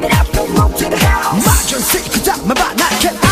give it up, no room to the house. 마전 시크다, 마바, 나 can't